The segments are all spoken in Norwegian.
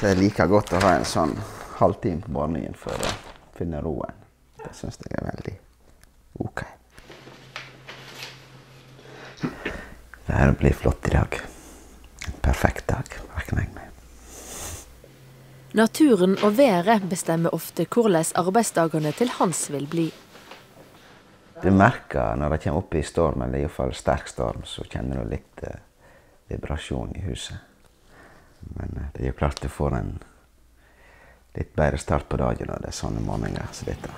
Så jeg liker godt å ha en sånn halvtime på morgenen for å finne roen. Det syns jeg er veldig OK. Det her blir flott i dag. En perfekt dag, regner jeg med. Naturen og været bestemmer ofte hvordan arbeidsdagene til Hans vil bli. Du merker når det kommer opp i storm, eller iallfall sterk storm, så kjenner du litt eh, vibrasjon i huset. Men eh, det er jo klart du får en litt bedre start på dagen når det er sånne morgener som dette.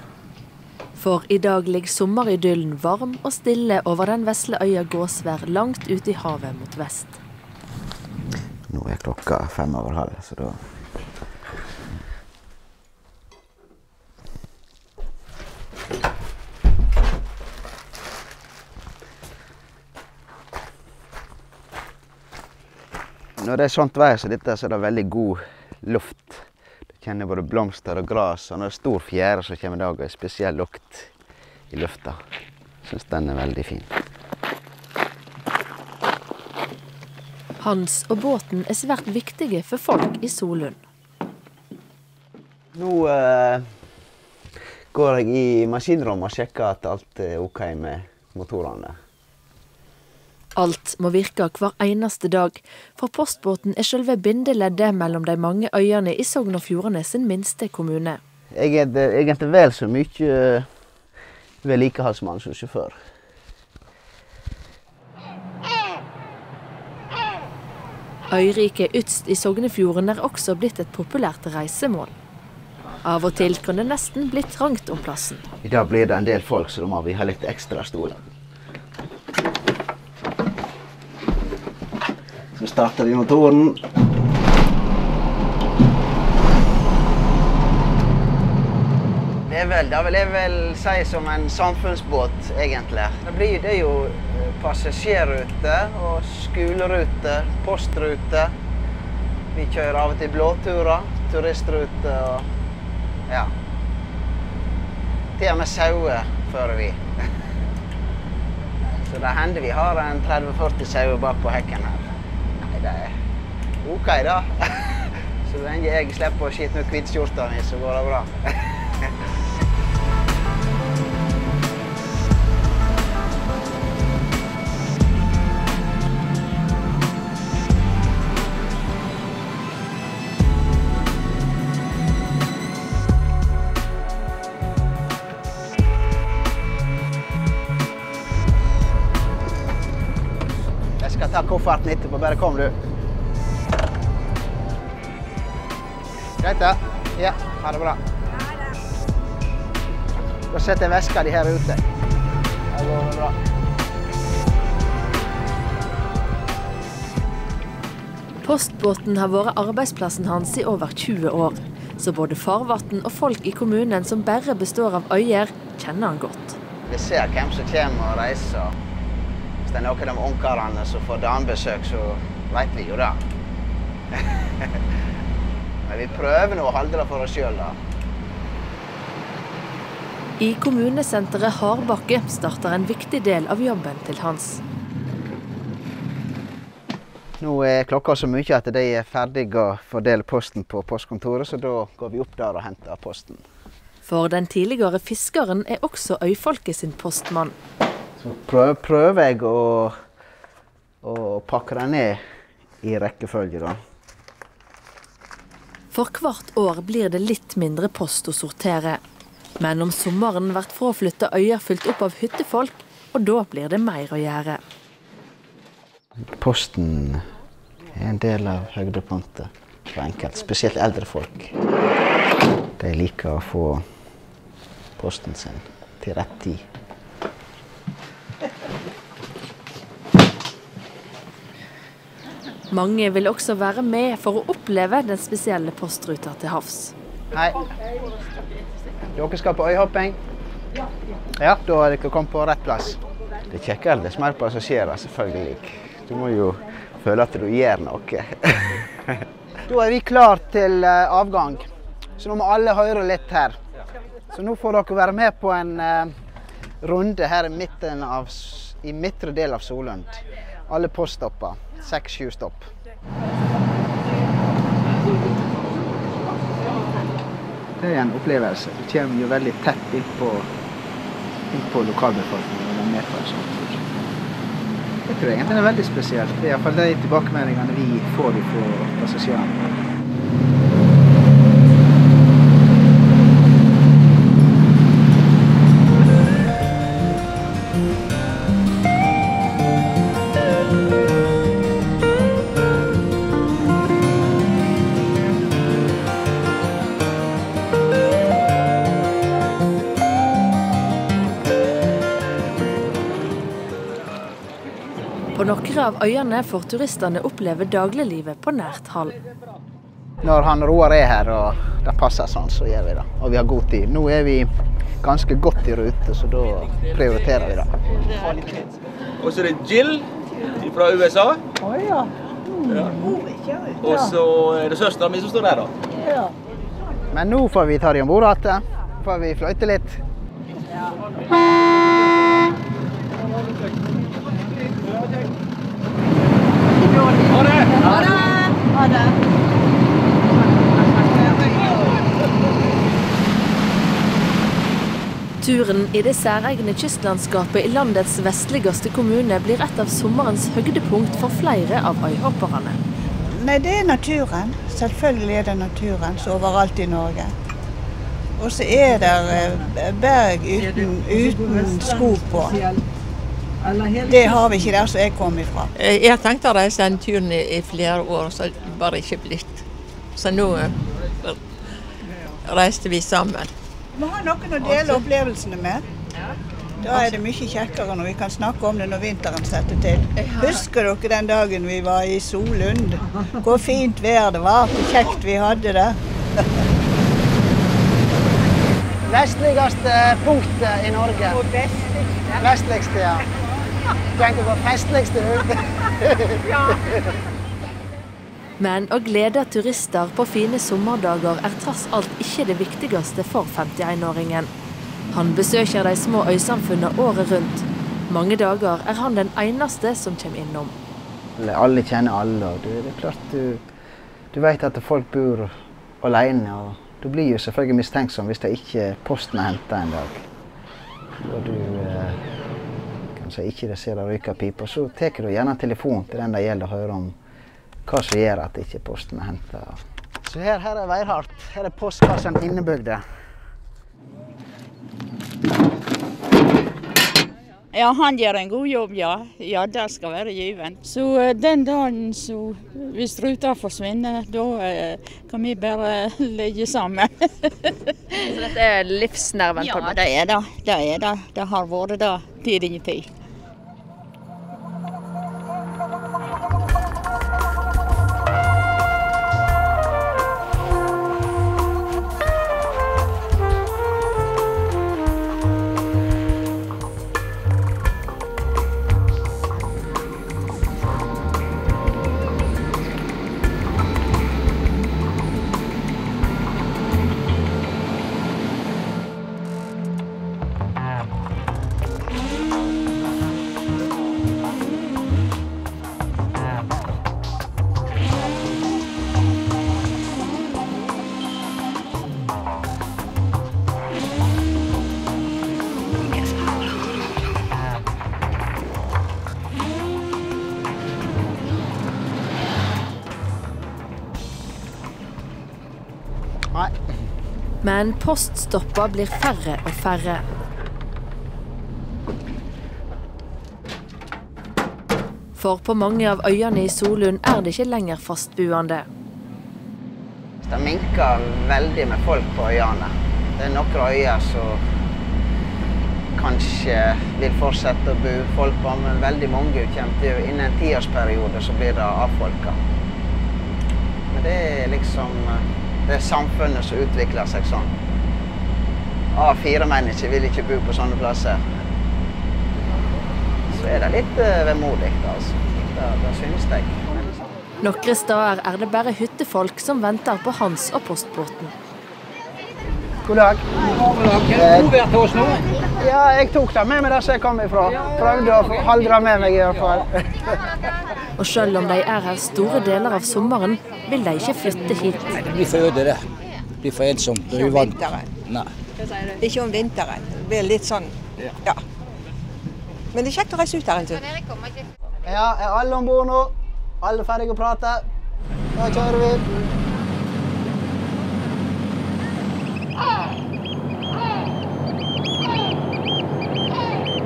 For i dag ligger sommeridyllen varm og stille over den vesle øya Gåsvær langt ute i havet mot vest. Nå er klokka fem over halv, så da Når det er sånt vær som dette, så er det veldig god luft. Du kjenner både blomster og gress. Og når det er stor fjære, så kommer det òg en spesiell lukt i lufta. Syns den er veldig fin. Hans og båten er svært viktige for folk i Solund. Nå eh, går jeg i maskinrommet og sjekker at alt er OK med motorene. Alt må virke hver eneste dag, for postbåten er selve bindeleddet mellom de mange øyene i Sogn og Fjordane sin minste kommune. Jeg er egentlig vel så mye eh, vedlikeholdsmann som sjåfør. Øyriket ytst i Sognefjorden er også blitt et populært reisemål. Av og til kan det nesten bli trangt om plassen. I dag blir det en del folk, så da må vi ha litt ekstra stoler. Så starter vi motoren. Det er vel, det vil jeg vel si som en samfunnsbåt, egentlig. Det blir det jo eh, passasjerrute og skolerute, postrute. Vi kjører av og til blåturer, turistrute og ja. Til og med sauer fører vi. Så det hender vi har en 30-40 sauer bak på hekken her. Det er OK, da. Så lenge jeg slipper å skite ut hvitskjorta mi, så går det bra. ta kofferten etterpå. Bare kom, du. Greit, da. Ja, ha det bra. Da setter jeg veska di her ute. Det går bra. Postbåten har vært arbeidsplassen hans i over 20 år, så både farvann og folk i kommunen som bare består av øyer, kjenner han godt. Vi ser hvem som kommer og reiser. Det er noen av ungkarene som får damebesøk, så vet vi jo det. Men vi prøver nå å holde det for oss sjøl, da. I kommunesenteret Hardbakke starter en viktig del av jobben til Hans. Nå er klokka så mye at de er ferdige å fordele posten på postkontoret, så da går vi opp der og henter posten. For den tidligere fiskeren er også øyfolket sin postmann. Så prøver, prøver jeg å, å pakke det ned i rekkefølge, da. For hvert år blir det litt mindre post å sortere. Men om sommeren blir fraflytta øyer fylt opp av hyttefolk, og da blir det mer å gjøre. Posten er en del av høydepunktet for enkelte, spesielt eldre folk. De liker å få posten sin til rett tid. Mange vil også være med for å oppleve den spesielle postruta til havs. Hei. Dere skal på øyhopping? Ja, da har dere kommet på rett plass. Det er kjekkere dess mer passasjerer, selvfølgelig. Du må jo føle at du gjør noe. da er vi klar til eh, avgang, så nå må alle høre litt her. Så nå får dere være med på en eh, runde her i, midten av, i midtre del av Solund. Alle poststopper seks-sju stopp. Det er en opplevelse. Du kommer jo veldig tett innpå inn på lokalbefolkningen. Med på en sånn. Jeg tror egentlig det er veldig spesielt. Det er iallfall de tilbakemeldingene vi får fra passasjerene. På av øyene får turistene oppleve dagliglivet på nært hold. Når han Roar er her og det passer sånn, så gjør vi det. Og vi har god tid. Nå er vi ganske godt i rute, så da prioriterer vi det. Og så er det Jill fra USA. Ja. Og så er det søstera mi som står der, da. Men nå får vi ta de om bord igjen. Får vi fløyte litt. Ha det! Turen i det særegne kystlandskapet i landets vestligste kommune blir et av sommerens høydepunkt for flere av øyhopperne. Nei, det er naturen. Selvfølgelig er det naturen som overalt i Norge. Og så er det eh, berg uten, uten skog på. Det har vi ikke der som jeg kom ifra. Eh, Jeg har tenkt å reise den turen i, flere år, så det bare ikke blitt. Så nå eh, reiste vi sammen. Vi har noen å dele opplevelsene med. Da er det mye kjekkere når vi kan snakke om det når vinteren setter til. Husker dere den dagen vi var i Solund? Hvor fint vær det var, hvor kjekt vi hadde det. Vestligste punktet i Norge. Vestligste, ja. Tenker på festligste ute. Men å glede turister på fine sommerdager er tross alt ikke det viktigste for 51-åringen. Han besøker de små øysamfunnene året rundt. Mange dager er han den eneste som kommer innom. Alle kjenner alle, og det er klart du, du vet at folk bor alene. Og du blir jo selvfølgelig mistenksom hvis det ikke posten er henta en dag. Og du kanskje ikke ser det ryker pipa, så tar du gjerne telefonen til den det gjelder, og hører om hva som gjør at ikke posten er henta. Så her, her er Veirhardt. Her er postkassen innebygd. Ja, han gjør en god jobb, ja. Ja, det skal være given. Så eh, den dagen så Hvis ruta forsvinner, da eh, kan vi bare ligge sammen. Så dette er livsnerven Ja, det er det. Det er det. Det har vært det din tid. Men poststoppa blir færre og færre. For på mange av øyene i Solund er det ikke lenger fastboende. Det minker veldig med folk på øyene. Det er noen øyer som kanskje vil fortsette å bo folk på, men veldig mange kommer til innen en tiårsperiode så blir det avfolka. Men det er liksom det er samfunnet som utvikler seg sånn. A4-mennesker vil ikke bo på sånne plasser. Så er det litt eh, vemodig, altså. Det, det synes jeg. Noen steder er det bare hyttefolk som venter på Hans og postbåten. God dag. Hvor til oss nå? Ja, jeg tok det med meg der jeg kom ifra. Prøvde å halde det med meg i hvert fall. Og selv om de er her store deler av sommeren, vil de ikke flytte hit. Vi øde, det. blir for ensomt Ikke om uvant. vinteren. Nei. Ikke om vinteren. Det blir litt sånn, ja. Men det er kjekt å reise ut her en tur. Ja, er alle om bord nå? Alle ferdige å prate? Da kjører vi.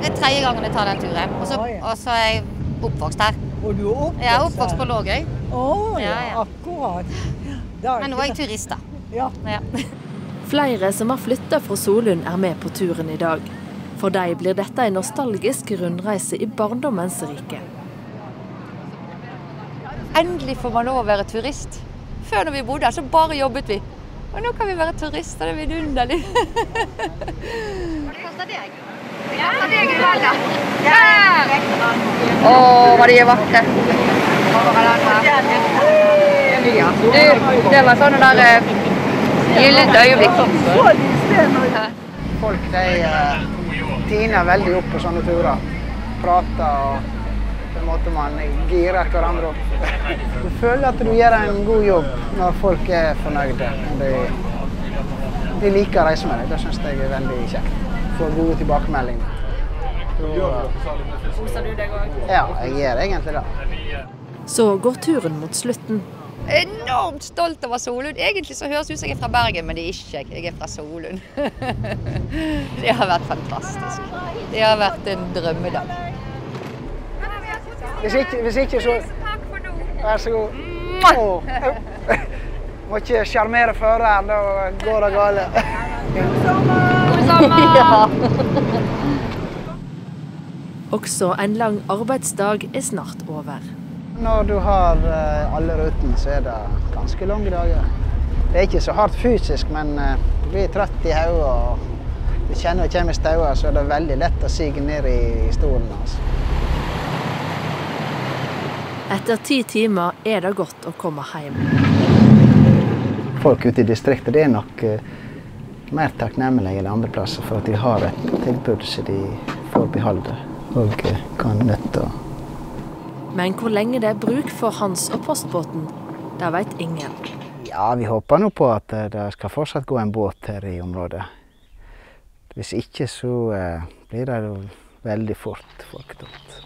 Det er tredje gangen jeg tar den turen. Og så er jeg oppvokst her. Og du er oppvokst Jeg er oppvokst på? Lågøy. Å ja, Ja, ja. akkurat. Men nå er jeg turist, da. Ja. Ja. Flere som har flytta fra Solund er med på turen i dag. For dem blir dette en nostalgisk rundreise i barndommens rike. Endelig får man lov å være turist. Før når vi bodde her, så bare jobbet vi. Og nå kan vi være turister. Det er vidunderlig. Hva de er Vakte. Du, det var sånne der eh, øyeblikk. Folk de eh, tiner veldig opp på sånne turer. Prater og på en måte man girer hverandre opp. Du føler at du gjør en god jobb når folk er fornøyde. De, de liker å reise med deg. Det syns jeg er veldig kjekt. Får gode tilbakemeldinger. Koser du deg òg? Ja, jeg gjør egentlig det. Så går turen mot slutten. Enormt stolt over Solund. Egentlig så høres det ut som jeg er fra Bergen, men det er ikke jeg. Jeg er fra Solund. det har vært fantastisk. Det har vært en drømmedag. Hvis ikke, hvis ikke så Vær så god. Åh. Må ikke sjarmere føreren, da går det galt. God ja. Også en lang arbeidsdag er snart over. Når du har eh, alle rutene, så er det ganske lange dager. Det er ikke så hardt fysisk, men eh, du blir trøtt i hodet. og Du kjenner det kommer stauer, så er det veldig lett å sige ned i stolen. Altså. Etter ti timer er det godt å komme hjem. Folk ute i distriktet det er nok eh, mer takknemlige enn andre plasser for at de har et tilbud som de får beholde og kan nytte. Men hvor lenge det er bruk for Hans og postbåten, det vet ingen. Ja, vi håper nå på at eh, det skal fortsatt gå en båt her i området. Hvis ikke så eh, blir det veldig fort folketomt.